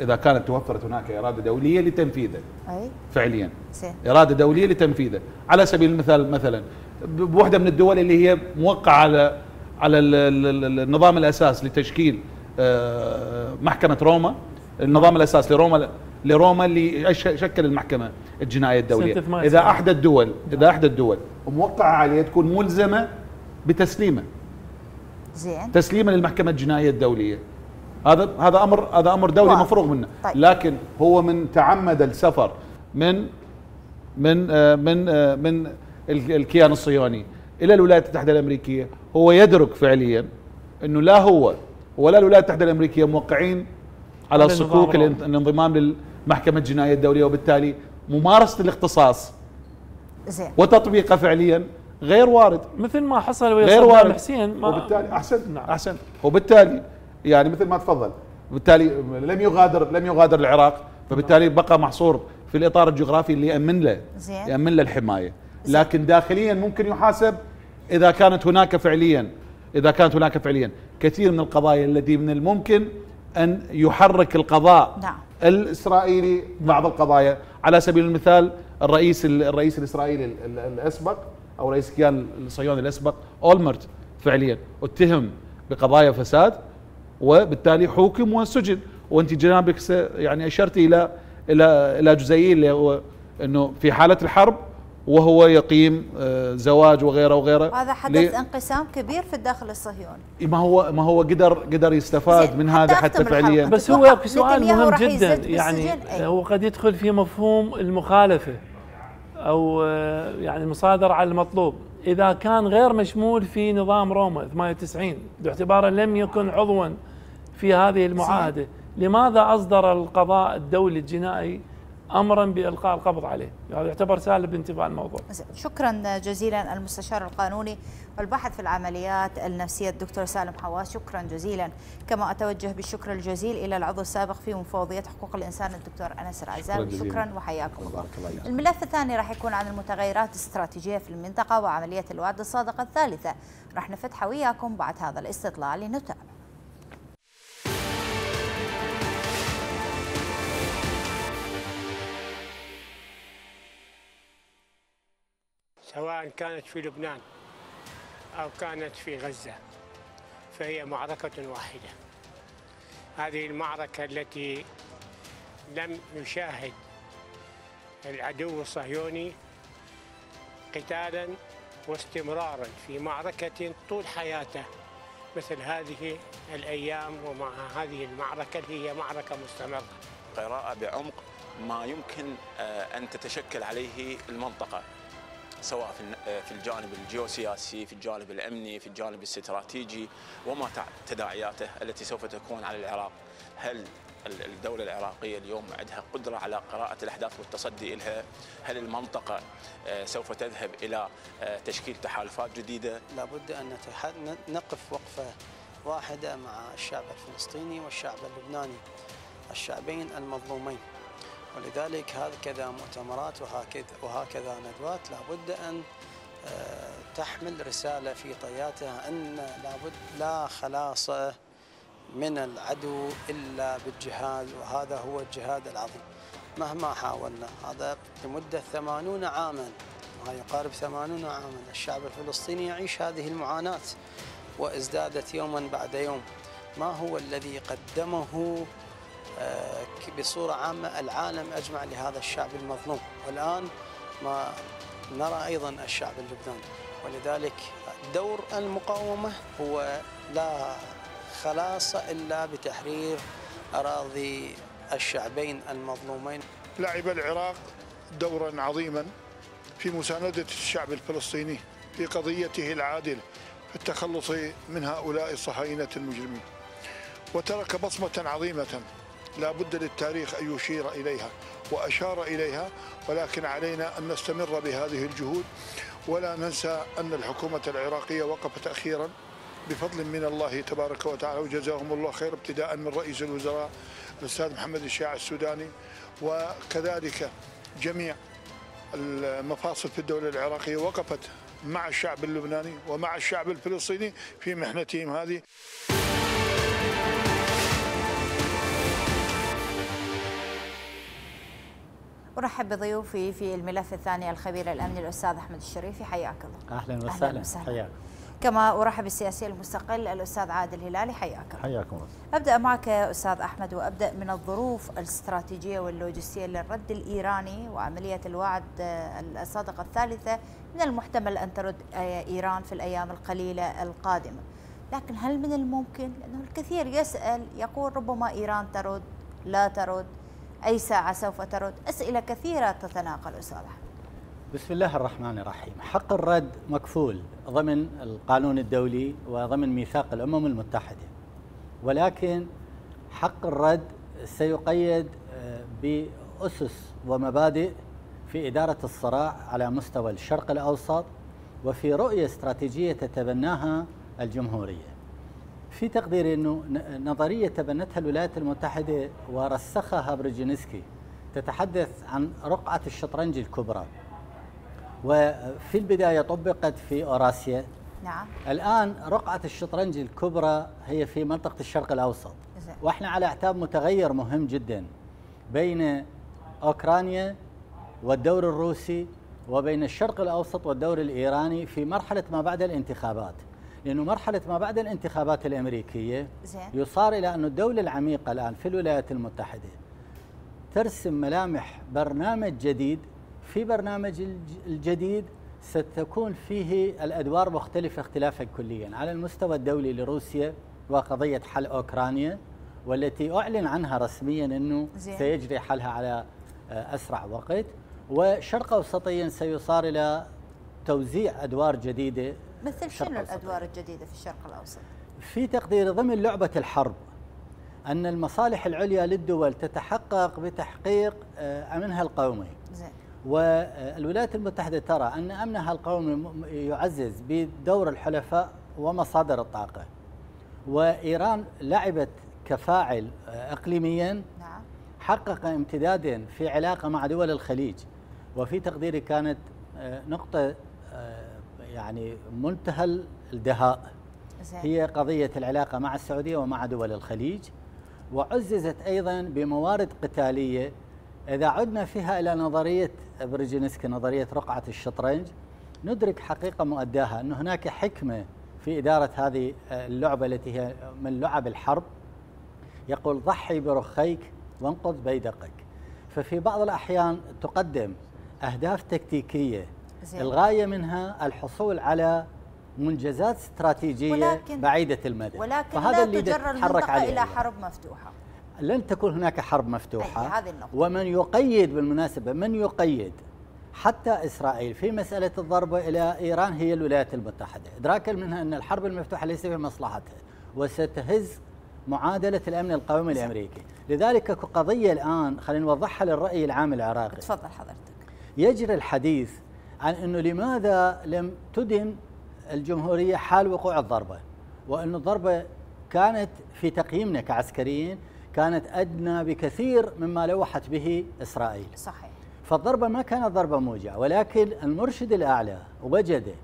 إذا كانت توفرت هناك إرادة دولية لتنفيذه. أي. فعليا. سي. إرادة دولية لتنفيذه. على سبيل المثال مثلا بوحدة من الدول اللي هي موقعة على على النظام الأساس لتشكيل آه، محكمة روما. النظام الأساس لروما لروما اللي شكل المحكمة الجنائية الدولية. إذا أحدى الدول إذا أحدى الدول موقعة عليه تكون ملزمة بتسليمه. زين. تسليمه للمحكمة الجنائية الدولية. هذا هذا أمر هذا أمر دولي واضح. مفروغ منه. طيب. لكن هو من تعمد السفر من من آه من آه من الكيان الصهيوني إلى الولايات المتحدة الأمريكية. هو يدرك فعليا إنه لا هو ولا الولايات المتحدة الأمريكية موقعين على صكوك الانضمام للمحكمة الجنائية الدولية. وبالتالي ممارسة الاختصاص زين. وتطبيقه فعليا غير وارد. مثل ما حصل ويا غير وارد. حسين وبالتالي احسن نعم. احسن وبالتالي يعني مثل ما تفضل. بالتالي لم يغادر لم يغادر العراق. فبالتالي بقى محصور في الإطار الجغرافي اللي يأمن له زين. يأمن له الحماية. لكن داخليا ممكن يحاسب إذا كانت هناك فعليا إذا كانت هناك فعليا. كثير من القضايا التي من الممكن أن يحرك القضاء نعم. الإسرائيلي بعض القضايا. على سبيل المثال الرئيس الرئيس الإسرائيلي الأسبق أو رئيس الكيان الصهيوني الأسبق أولمرت فعليا اتهم بقضايا فساد وبالتالي حوكم وسجن. وأنت جنابك يعني اشرتي إلى إلى إلى جزئية اللي هو إنه في حالة الحرب وهو يقيم آه، زواج وغيره وغيره وهذا حدث انقسام كبير في الداخل الصهيوني. ما هو ما هو قدر قدر يستفاد من هذا حتى فعليا. بس هو سؤال مهم جدا يعني هو قد يدخل في مفهوم المخالفة. أو آه، يعني المصادره على المطلوب. إذا كان غير مشمول في نظام روما 98 باعتباره لم يكن عضوا في هذه المعاهدة. لماذا أصدر القضاء الدولي الجنائي امرا بإلقاء القبض عليه. هذا يعتبر سالب بانتفاء الموضوع. شكرا جزيلا المستشار القانوني والباحث في العمليات النفسية الدكتور سالم حواس. شكرا جزيلا. كما أتوجه بالشكر الجزيل إلى العضو السابق في مفوضية حقوق الإنسان الدكتور أنس العزام. شكرا وحياكم الله. الملف الثاني راح يكون عن المتغيرات الاستراتيجية في المنطقة وعملية الوعد الصادقة الثالثة. راح نفتحها وياكم بعد هذا الاستطلاع لنتابع. سواء كانت في لبنان أو كانت في غزة فهي معركة واحدة. هذه المعركة التي لم يشاهد العدو الصهيوني قتالا واستمرارا في معركة طول حياته مثل هذه الأيام ومع هذه المعركة اللي هي معركة مستمرة. قراءة بعمق ما يمكن آه، أن تتشكل عليه المنطقة. سواء في الجانب الجيوسياسي في الجانب الأمني في الجانب الاستراتيجي وما تداعياته التي سوف تكون على العراق. هل الدولة العراقية اليوم عندها قدرة على قراءة الأحداث والتصدي لها هل المنطقة آه، سوف تذهب إلى آه، تشكيل تحالفات جديدة؟ لابد أن نقف وقفة واحدة مع الشعب الفلسطيني والشعب اللبناني الشعبين المظلومين. ولذلك هكذا مؤتمرات وهكذا وهكذا ندوات لابد أن آه، تحمل رسالة في طياتها أن لابد لا خلاص من العدو إلا بالجهاد وهذا هو الجهاد العظيم. مهما حاولنا هذا لمدة ثمانون عاما ما يقارب ثمانون عاما الشعب الفلسطيني يعيش هذه المعاناة وإزدادت يوما بعد يوم. ما هو الذي قدمه بصورة عامة العالم أجمع لهذا الشعب المظلوم. والآن ما نرى أيضا الشعب اللبناني. ولذلك دور المقاومة هو لا خلاص إلا بتحرير أراضي الشعبين المظلومين. لعب العراق دورا عظيما في مساندة الشعب الفلسطيني في قضيته العادلة في التخلص من هؤلاء الصهاينة المجرمين. وترك بصمة عظيمة لا بد للتاريخ أن يشير إليها وأشار إليها ولكن علينا أن نستمر بهذه الجهود ولا ننسى أن الحكومة العراقية وقفت أخيرا بفضل من الله تبارك وتعالى وجزاهم الله خير ابتداء من رئيس الوزراء الأستاذ محمد الشيع السوداني وكذلك جميع المفاصل في الدولة العراقية وقفت مع الشعب اللبناني ومع الشعب الفلسطيني في محنتهم هذه. ارحب بضيوفي في الملف الثاني الخبير الامني الأستاذ أحمد الشريفي حياك الله. أهلا وسهلا حياك كما أرحب بالسياسي المستقل الأستاذ عادل هلالي حياك الله. حياكم الله. أبدأ معك أستاذ أحمد وأبدأ من الظروف الاستراتيجية واللوجستية للرد الإيراني وعملية الوعد الصادقة الثالثة من المحتمل أن ترد إيران في الأيام القليلة القادمة. لكن هل من الممكن؟ لأنه الكثير يسأل يقول ربما إيران ترد لا ترد. أي ساعة سوف ترد؟ أسئلة كثيرة تتناقل أستاذ بسم الله الرحمن الرحيم. حق الرد مكفول ضمن القانون الدولي وضمن ميثاق الأمم المتحدة. ولكن حق الرد سيقيد آه، بأسس ومبادئ في إدارة الصراع على مستوى الشرق الأوسط وفي رؤية استراتيجية تتبناها الجمهورية. في تقديري إنه نظرية تبنتها الولايات المتحدة ورسخها برجينسكي تتحدث عن رقعة الشطرنج الكبرى. وفي البداية طبقت في أوراسيا. نعم. الآن رقعة الشطرنج الكبرى هي في منطقة الشرق الأوسط. وإحنا على أعتاب متغير مهم جدا بين أوكرانيا والدور الروسي وبين الشرق الأوسط والدور الإيراني في مرحلة ما بعد الانتخابات. لأنه مرحلة ما بعد الانتخابات الأمريكية زين. يصار إلى أن الدولة العميقة الآن في الولايات المتحدة ترسم ملامح برنامج جديد في برنامج الجديد ستكون فيه الأدوار مختلفة اختلافا كليا على المستوى الدولي لروسيا وقضية حل أوكرانيا والتي أعلن عنها رسميا إنه زين. سيجري حلها على آه، أسرع وقت وشرق اوسطيا سيصار إلى توزيع أدوار جديدة مثل شنو الأدوار الجديدة في الشرق الأوسط؟ في تقدير ضمن لعبة الحرب أن المصالح العليا للدول تتحقق بتحقيق آه، أمنها القومي. زين. والولايات المتحدة ترى أن أمنها القومي يعزز بدور الحلفاء ومصادر الطاقة. وإيران لعبت كفاعل آه، اقليميا نعم. حقق امتدادا في علاقة مع دول الخليج وفي تقديري كانت آه، نقطة يعني منتهى الدهاء. زي. هي قضية العلاقة مع السعودية ومع دول الخليج وعززت أيضا بموارد قتالية. إذا عدنا فيها إلى نظرية برجينسكي نظرية رقعة الشطرنج ندرك حقيقة مؤداها أن هناك حكمة في إدارة هذه اللعبة التي هي من لعب الحرب. يقول ضحي برخيك وانقض بيدقك. ففي بعض الأحيان تقدم أهداف تكتيكية زين. الغاية منها الحصول على منجزات استراتيجية ولكن بعيدة المدى. ولكن فهذا لا اللي تجر المنطقة إلى حرب مفتوحة. لن تكون هناك حرب مفتوحة. هذه النقطة. ومن يقيد بالمناسبة من يقيد؟ حتى إسرائيل في مسألة الضربة إلى إيران هي الولايات المتحدة. إدراكا منها أن الحرب المفتوحة ليس في مصلحتها وستهز معادلة الأمن القومي الأمريكي. لذلك قضية الآن خلينا نوضحها للرأي العام العراقي. تفضل حضرتك. يجري الحديث عن أنه لماذا لم تدن الجمهورية حال وقوع الضربة؟ وأن الضربة كانت في تقييمنا كعسكريين كانت أدنى بكثير مما لوحت به إسرائيل. صحيح. فالضربة ما كانت ضربة موجعة ولكن المرشد الأعلى وجد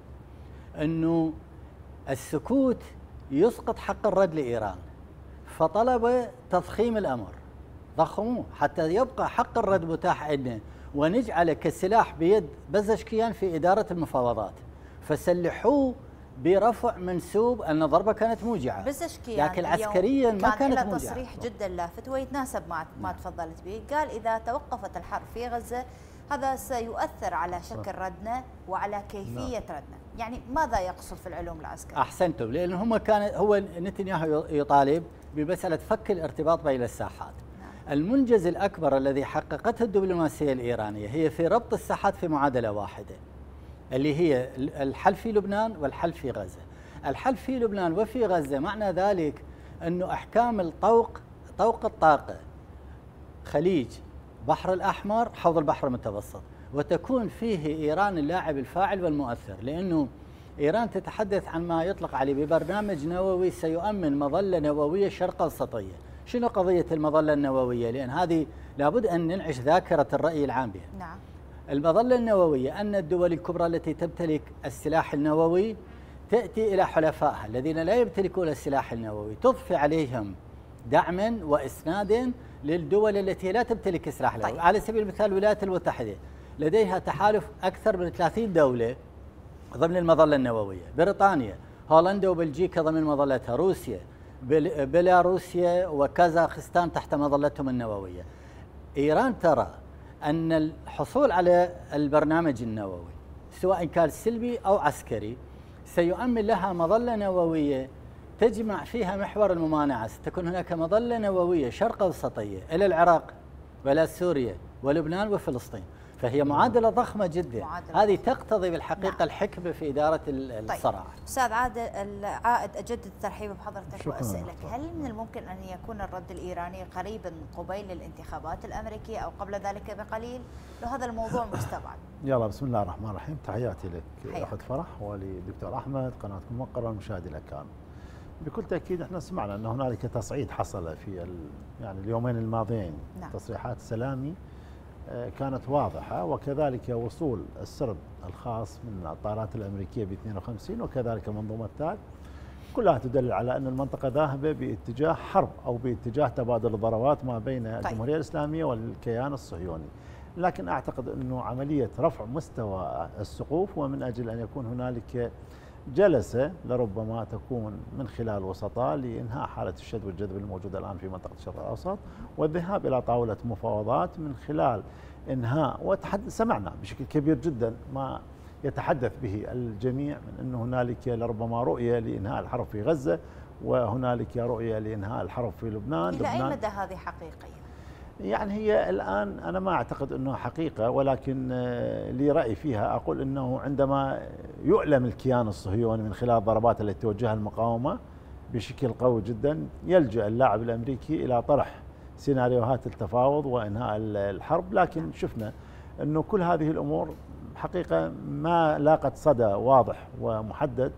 أنه السكوت يسقط حق الرد لإيران فطلب تضخيم الأمر. ضخموه حتى يبقى حق الرد متاح عندنا. ونجعله كسلاح بيد بزشكيان في إدارة المفاوضات. فسلحوه برفع منسوب أن الضربه كانت موجعة. بزشكيان لكن عسكريا ما كانت موجعة. تصريح جدا لافت ويتناسب مع ما تفضلت به. قال إذا توقفت الحرب في غزة هذا سيؤثر على شكل ردنا وعلى كيفية ردنا يعني ماذا يقصد في العلوم العسكرية؟ أحسنتم لأن هم كان هو نتنياهو يطالب بمسألة فك الارتباط بين الساحات. المنجز الأكبر الذي حققته الدبلوماسية الإيرانية هي في ربط الساحات في معادلة واحدة اللي هي الحل في لبنان والحل في غزة. الحل في لبنان وفي غزة معنى ذلك أنه أحكام الطوق طوق الطاقة خليج بحر الأحمر حوض البحر المتوسط وتكون فيه إيران اللاعب الفاعل والمؤثر لأنه إيران تتحدث عن ما يطلق عليه ببرنامج نووي سيؤمن مظلة نووية شرق أوسطية. شنو قضية المظلة النووية؟ لأن هذه لابد أن ننعش ذاكرة الرأي العام بها. نعم. المظلة النووية أن الدول الكبرى التي تمتلك السلاح النووي تأتي إلى حلفائها الذين لا يمتلكون السلاح النووي. تضفي عليهم دعما وإسنادا للدول التي لا تمتلك سلاح نووي طيب. على سبيل المثال الولايات المتحدة لديها تحالف أكثر من 30 دولة ضمن المظلة النووية. بريطانيا هولندا وبلجيكا ضمن مظلتها. روسيا بيلاروسيا وكازاخستان تحت مظلتهم النووية. إيران ترى أن الحصول على البرنامج النووي سواء كان سلبي أو عسكري سيؤمن لها مظلة نووية تجمع فيها محور الممانعة. ستكون هناك مظلة نووية شرق أوسطية إلى العراق وإلى سوريا ولبنان وفلسطين. فهي معادلة ضخمة جدا. معادلة. هذه تقتضي بالحقيقة نعم. الحكمة في إدارة الصراع طيب. أستاذ عادل عائد أجدد الترحيب بحضرتك واسالك هل من الممكن أن يكون الرد الإيراني قريبا قبيل الانتخابات الأمريكية أو قبل ذلك بقليل؟ لو هذا الموضوع مستبعد. يلا بسم الله الرحمن الرحيم. تحياتي لك أخت فرح ولدكتور أحمد قناتكم موقره والمشاهدين الأكرام. بكل تأكيد إحنا سمعنا أن هنالك تصعيد حصل في يعني اليومين الماضيين. نعم. تصريحات سلامي كانت واضحة وكذلك وصول السرب الخاص من الطائرات الأمريكية ب 52 وكذلك منظومة تاج كلها تدل على أن المنطقة ذاهبة باتجاه حرب أو باتجاه تبادل الضربات ما بين طيب. الجمهورية الإسلامية والكيان الصهيوني لكن أعتقد أنه عملية رفع مستوى السقوف ومن أجل أن يكون هنالك جلس لربما تكون من خلال وسطاء لإنهاء حالة الشد والجذب الموجودة الآن في منطقة الشرق الأوسط والذهاب إلى طاولة مفاوضات من خلال إنهاء وتحدث سمعنا بشكل كبير جدا ما يتحدث به الجميع من أن هنالك لربما رؤية لإنهاء الحرب في غزة وهنالك رؤية لإنهاء الحرب في لبنان إلى أي مدى هذه حقيقية؟ يعني هي الآن أنا ما أعتقد أنه حقيقة ولكن آه، لي رأي فيها أقول أنه عندما يؤلم الكيان الصهيوني من خلال الضربات التي توجهها المقاومة بشكل قوي جدا يلجأ اللاعب الأمريكي إلى طرح سيناريوهات التفاوض وإنهاء الحرب. لكن شفنا أنه كل هذه الأمور حقيقة ما لاقت صدى واضح ومحدد.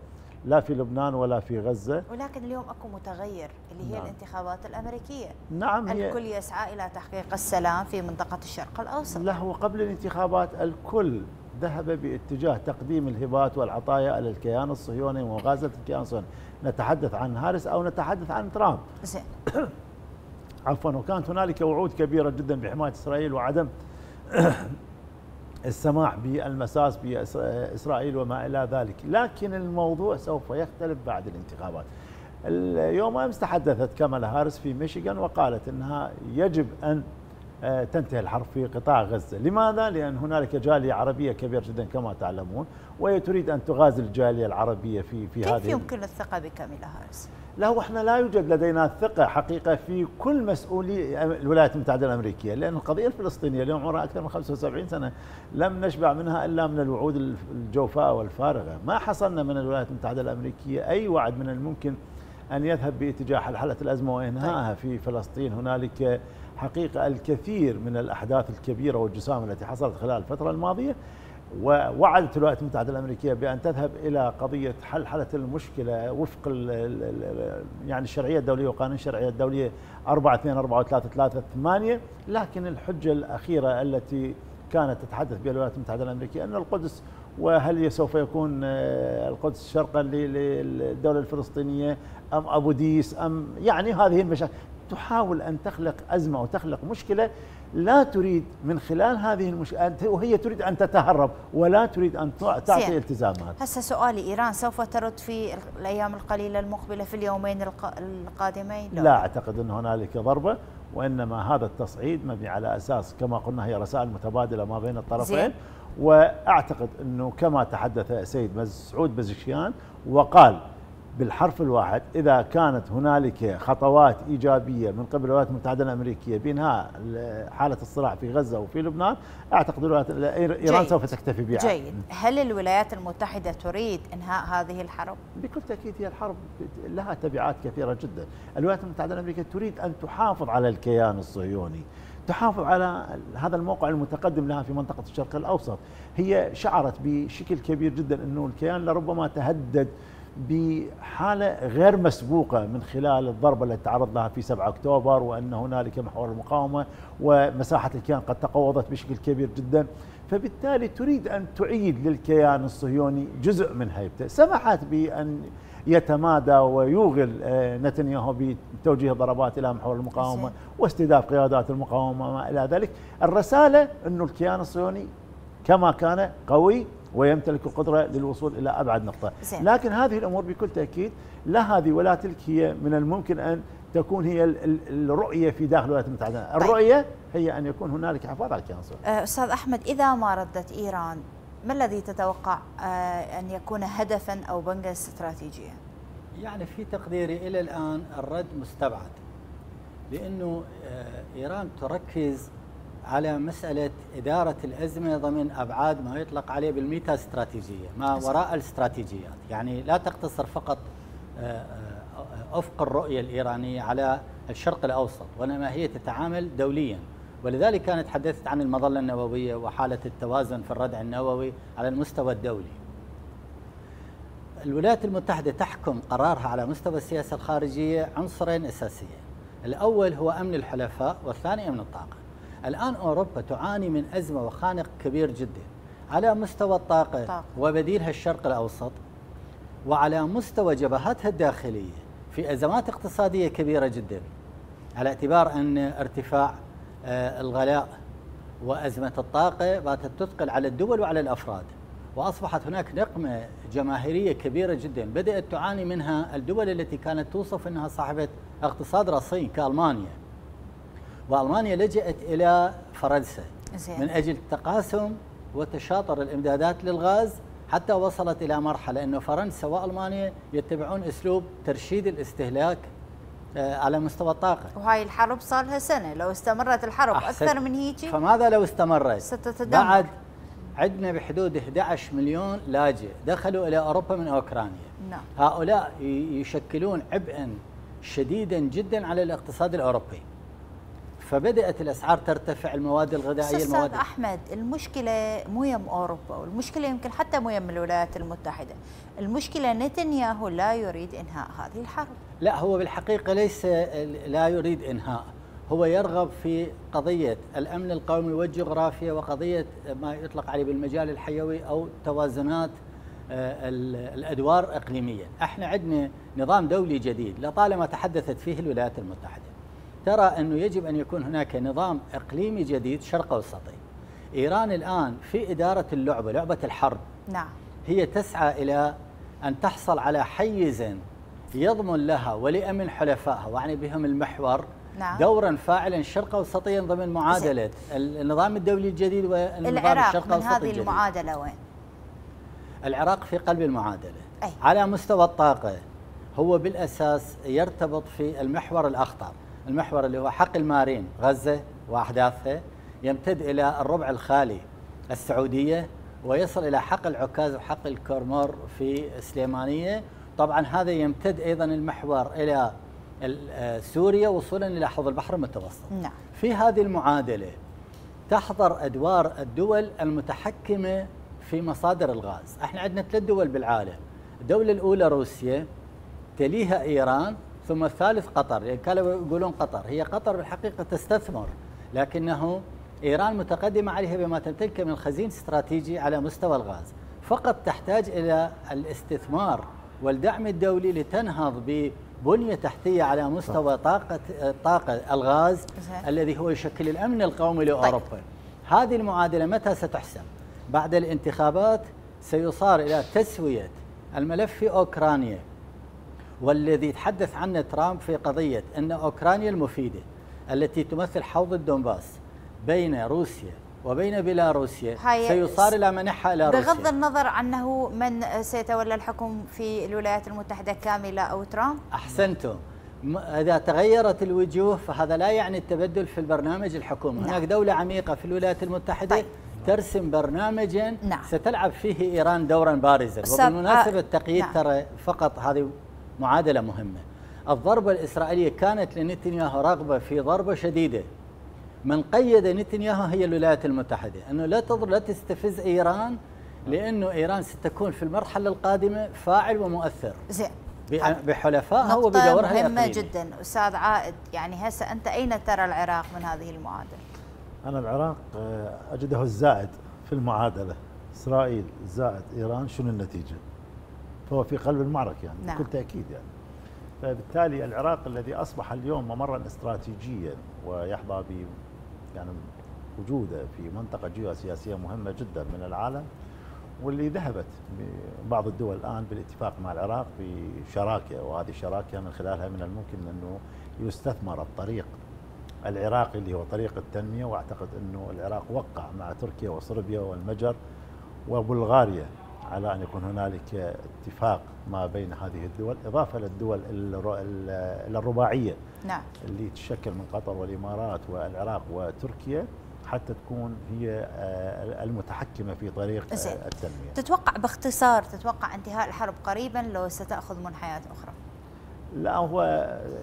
لا في لبنان ولا في غزة. ولكن اليوم أكو متغير اللي هي نعم. الانتخابات الأمريكية. نعم هي الكل يسعى إلى تحقيق السلام في منطقة الشرق الأوسط. لا هو قبل الانتخابات الكل ذهب باتجاه تقديم الهبات والعطايا على الكيان الصهيوني ومغازلة الكيان الصهيوني. نتحدث عن هارس أو نتحدث عن ترامب. زين. عفوا وكانت هنالك وعود كبيرة جدا بحماية إسرائيل وعدم السماح بالمساس بإسرائيل وما إلى ذلك لكن الموضوع سوف يختلف بعد الانتخابات اليوم أمس تحدثت كامالا هارس في ميشيغان وقالت أنها يجب أن آه، تنتهي الحرب في قطاع غزة لماذا؟ لأن هنالك جالية عربية كبيرة جدا كما تعلمون وهي تريد أن تغازل الجالية العربية في في كيف هذه كيف يمكن الثقة بكاميلا هارس؟ لا إحنا لا يوجد لدينا ثقة حقيقة في كل مسؤولي الولايات المتحدة الأمريكية لأن القضية الفلسطينية اليوم عمرها أكثر من 75 سنة لم نشبع منها إلا من الوعود الجوفاء والفارغة. ما حصلنا من الولايات المتحدة الأمريكية أي وعد من الممكن أن يذهب باتجاه حلحلة الأزمة وإنهائها طيب. في فلسطين. هنالك حقيقة الكثير من الأحداث الكبيرة والجسام التي حصلت خلال الفترة الماضية. ووعدت الولايات المتحدة الأمريكية بأن تذهب إلى قضية حل حالة المشكلة وفق ال يعني الشرعية الدولية وقانون الشرعية الدولية 4 2 4 3 3 8 لكن الحجة الأخيرة التي كانت تتحدث بها الولايات المتحدة الأمريكية أن القدس وهل سوف يكون آه، القدس شرقا للدولة الفلسطينية أم أبو ديس أم يعني هذه المشاكل تحاول أن تخلق أزمة وتخلق مشكلة لا تريد من خلال هذه المشكلة وهي تريد أن تتهرب ولا تريد أن تعطي التزامات. هسه سؤالي إيران سوف ترد في الأيام القليلة المقبلة في اليومين القادمين؟ لا, لا أعتقد أن هنالك ضربة وإنما هذا التصعيد مبني على أساس كما قلنا هي رسائل متبادلة ما بين الطرفين. زين. وأعتقد أنه كما تحدث سيد مسعود بزشكيان وقال بالحرف الواحد إذا كانت هنالك خطوات إيجابية من قبل الولايات المتحدة الأمريكية بإنهاء حالة الصراع في غزة وفي لبنان أعتقد إيران جيد. سوف تكتفي بها جيد هل الولايات المتحدة تريد إنهاء هذه الحرب؟ بكل تأكيد هي الحرب لها تبعات كثيرة جدا الولايات المتحدة الأمريكية تريد أن تحافظ على الكيان الصهيوني تحافظ على هذا الموقع المتقدم لها في منطقة الشرق الأوسط هي شعرت بشكل كبير جدا أنه الكيان لربما تهدد بحالة غير مسبوقة من خلال الضربة التي تعرض لها في 7 أكتوبر وأن هنالك محور المقاومة ومساحة الكيان قد تقوضت بشكل كبير جدا. فبالتالي تريد أن تعيد للكيان الصهيوني جزء من هيبته. سمحت بأن يتمادى ويوغل آه، نتنياهو بتوجيه ضربات إلى محور المقاومة واستهداف قيادات المقاومة وما إلى ذلك، الرسالة انه الكيان الصهيوني كما كان قوي ويمتلك القدرة للوصول إلى أبعد نقطة زين. لكن هذه الأمور بكل تأكيد لا هذه ولا تلك هي من الممكن أن تكون هي الرؤية في داخل الولايات المتحدة طيب. الرؤية هي أن يكون هنالك حفاظ على الكيان أه، أستاذ أحمد إذا ما ردت إيران ما الذي تتوقع أه، أن يكون هدفا أو بنجا استراتيجيا يعني في تقديري إلى الآن الرد مستبعد لأنه أه، إيران تركز على مسألة إدارة الأزمة ضمن أبعاد ما يطلق عليه بالميتا استراتيجية ما وراء الاستراتيجيات. يعني لا تقتصر فقط آه، آه، أفق الرؤية الإيرانية على الشرق الأوسط وإنما هي تتعامل دوليا. ولذلك كانت تحدثت عن المظلة النووية وحالة التوازن في الردع النووي على المستوى الدولي. الولايات المتحدة تحكم قرارها على مستوى السياسة الخارجية عنصرين أساسيين. الأول هو أمن الحلفاء والثاني أمن الطاقة. الآن أوروبا تعاني من أزمة وخانق كبير جدا. على مستوى الطاقة طاقة. وبديلها الشرق الأوسط وعلى مستوى جبهاتها الداخلية في أزمات اقتصادية كبيرة جدا. على اعتبار أن ارتفاع آه، الغلاء وأزمة الطاقة باتت تثقل على الدول وعلى الأفراد. وأصبحت هناك نقمة جماهيرية كبيرة جدا. بدأت تعاني منها الدول التي كانت توصف أنها صاحبة اقتصاد رصين كألمانيا. وألمانيا لجأت إلى فرنسا زين. من أجل التقاسم وتشاطر الإمدادات للغاز حتى وصلت إلى مرحلة إنه فرنسا وألمانيا يتبعون أسلوب ترشيد الاستهلاك آه، على مستوى الطاقة. وهاي الحرب صار لها سنة. لو استمرت الحرب أحسن. أكثر من هيك فماذا لو استمرت؟ ستتدمر. بعد عندنا بحدود 11 مليون لاجئ دخلوا إلى أوروبا من أوكرانيا. نعم. هؤلاء يشكلون عبئا شديدا جدا على الاقتصاد الأوروبي. فبدأت الأسعار ترتفع المواد الغذائية أستاذ المواد أحمد المشكلة مو يم أوروبا والمشكلة يمكن حتى مو يم الولايات المتحدة. المشكلة نتنياهو لا يريد إنهاء هذه الحرب. لا هو بالحقيقة ليس لا يريد إنهاء. هو يرغب في قضية الأمن القومي والجغرافيا وقضية ما يطلق عليه بالمجال الحيوي أو توازنات آه، ال- الأدوار اقليميا، إحنا عندنا نظام دولي جديد لطالما تحدثت فيه الولايات المتحدة. ترى أنه يجب أن يكون هناك نظام إقليمي جديد شرق أوسطي. إيران الآن في إدارة اللعبة، لعبة الحرب، نعم هي تسعى إلى أن تحصل على حيز يضمن لها ولأمن حلفائها وأعني بهم المحور نعم. دورا فاعلا شرق اوسطيا ضمن معادلة النظام الدولي الجديد والنظام العراق الشرق من اوسطي هذه الجديد. المعادلة وين؟ العراق في قلب المعادلة أي. على مستوى الطاقة هو بالأساس يرتبط في المحور الأخطر المحور اللي هو حق المارين غزة وأحداثها يمتد إلى الربع الخالي السعودية ويصل إلى حق العكاز وحق الكرمور في سليمانية. طبعا هذا يمتد أيضا المحور إلى ال- آه، سوريا وصولا إلى حوض البحر المتوسط. نعم. في هذه المعادلة تحضر أدوار الدول المتحكمة في مصادر الغاز. إحنا عندنا ثلاث دول بالعالم. الدولة الأولى روسيا تليها إيران ثم الثالث قطر. يعني كانوا يقولون قطر. هي قطر بالحقيقة تستثمر لكنه إيران متقدمة عليها بما تمتلكه من خزين استراتيجي على مستوى الغاز. فقط تحتاج إلى الاستثمار والدعم الدولي لتنهض ببنية تحتية على مستوى طاقة طاقة الغاز. الذي هو يشكل الأمن القومي لأوروبا. هذه المعادلة متى ستحسم؟ بعد الانتخابات سيصار إلى تسوية الملف في أوكرانيا. والذي تحدث عنه ترامب في قضية أن أوكرانيا المفيدة التي تمثل حوض الدنباس بين روسيا وبين بيلاروسيا سيصار إلى منحها إلى بغض روسيا النظر عنه من سيتولى الحكم في الولايات المتحدة كاملة أو ترامب أحسنتم إذا تغيرت الوجوه فهذا لا يعني التبدل في البرنامج الحكومي نعم. هناك دولة عميقة في الولايات المتحدة طيب. ترسم برنامجا نعم. ستلعب فيه إيران دورا بارزا وبالمناسبة آه، التقييد نعم. ترى فقط هذه معادلة مهمة. الضربة الإسرائيلية كانت لنتنياهو رغبة في ضربة شديدة. من قيد نتنياهو هي الولايات المتحدة. أنه لا تضر لا تستفز إيران لأنه إيران ستكون في المرحلة القادمة فاعل ومؤثر. زين. بحلفائها وبدورها مهمة الإقليمي. جدا. أستاذ عائد يعني هسه أنت أين ترى العراق من هذه المعادلة؟ أنا العراق آه، أجده الزائد في المعادلة. إسرائيل زائد إيران شنو النتيجة؟ فهو في قلب المعركة يعني نعم. بكل تأكيد يعني فبالتالي العراق الذي أصبح اليوم ممرا استراتيجيا ويحظى ب يعني وجوده في منطقة جيوسياسية مهمة جدا من العالم واللي ذهبت بعض الدول الآن بالاتفاق مع العراق بشراكة وهذه الشراكة من خلالها من الممكن أنه يستثمر الطريق العراقي اللي هو طريق التنمية وأعتقد أنه العراق وقع مع تركيا وصربيا والمجر وبلغاريا على أن يكون هنالك اتفاق ما بين هذه الدول إضافة للدول الر- ال- الرباعية نعم اللي تشكل من قطر والإمارات والعراق وتركيا حتى تكون هي آه، المتحكمة في طريق زين. التنمية تتوقع باختصار تتوقع انتهاء الحرب قريبا لو ستأخذ منحنيات أخرى؟ لا هو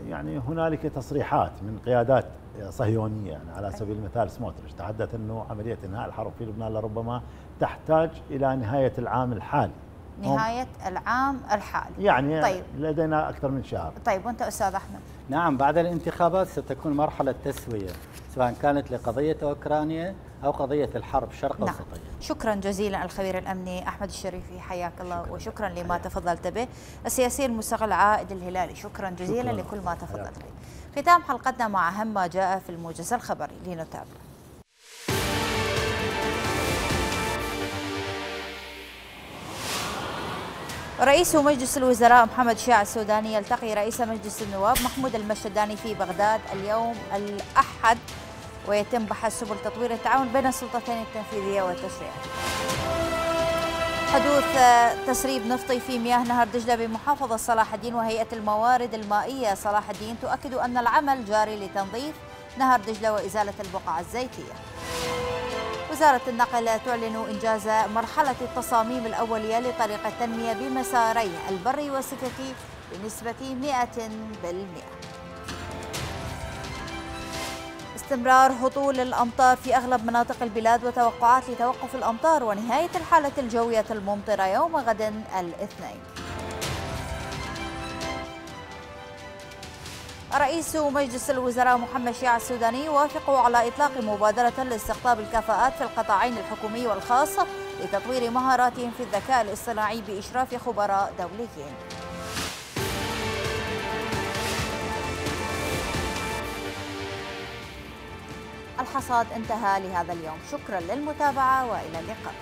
يعني هنالك تصريحات من قيادات صهيونية يعني على سبيل المثال سموتريش تحدث أنه عملية إنهاء الحرب في لبنان لربما تحتاج إلى نهاية العام الحالي. نهاية العام الحالي. يعني طيب. لدينا أكثر من شهر. طيب وأنت أستاذ أحمد. نعم بعد الانتخابات ستكون مرحلة تسوية سواء كانت لقضية أوكرانيا أو قضية الحرب شرق نعم. أوسطية شكرا جزيلا الخبير الأمني أحمد الشريفي حياك الله وشكرا لما تفضلت به. السياسي المستقل عائد الهلالي شكرا جزيلا شكراً. لكل ما تفضلت به. ختام حلقتنا مع أهم ما جاء في الموجز الخبري لنتابع. رئيس مجلس الوزراء محمد شيع السوداني يلتقي رئيس مجلس النواب محمود المشداني في بغداد اليوم الأحد ويتم بحث سبل تطوير التعاون بين السلطتين التنفيذية والتشريعية. حدوث تسريب نفطي في مياه نهر دجلة بمحافظة صلاح الدين وهيئة الموارد المائية صلاح الدين تؤكد أن العمل جاري لتنظيف نهر دجلة وإزالة البقع الزيتية. وزارة النقل تعلن إنجاز مرحلة التصاميم الأولية لطريق التنمية بمساري البري والسككي بنسبة 100% استمرار هطول الأمطار في أغلب مناطق البلاد وتوقعات لتوقف الأمطار ونهاية الحالة الجوية الممطرة يوم غد الاثنين. رئيس مجلس الوزراء محمد شيع السوداني يوافق على إطلاق مبادرة لاستقطاب الكفاءات في القطاعين الحكومي والخاص لتطوير مهاراتهم في الذكاء الاصطناعي بإشراف خبراء دوليين. الحصاد انتهى لهذا اليوم. شكرا للمتابعة وإلى اللقاء.